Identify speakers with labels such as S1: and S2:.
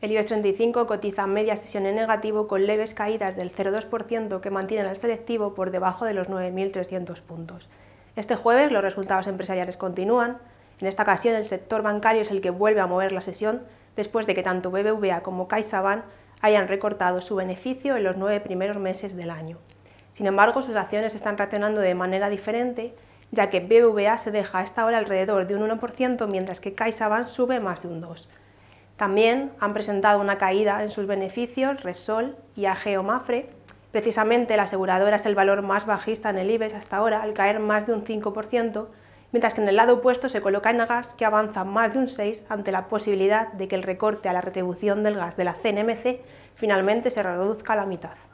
S1: El IBEX 35 cotiza media sesión en negativo con leves caídas del 0,2% que mantienen al selectivo por debajo de los 9.300 puntos. Este jueves los resultados empresariales continúan. En esta ocasión el sector bancario es el que vuelve a mover la sesión después de que tanto BBVA como CaixaBank hayan recortado su beneficio en los nueve primeros meses del año. Sin embargo, sus acciones están reaccionando de manera diferente, ya que BBVA se deja a esta hora alrededor de un 1%, mientras que CaixaBank sube más de un 2%. También han presentado una caída en sus beneficios Resol y Ageo Mafre. Precisamente la aseguradora es el valor más bajista en el IBEX hasta ahora, al caer más de un 5%, mientras que en el lado opuesto se coloca Enagas, que avanza más de un 6 ante la posibilidad de que el recorte a la retribución del gas de la CNMC finalmente se reduzca a la mitad.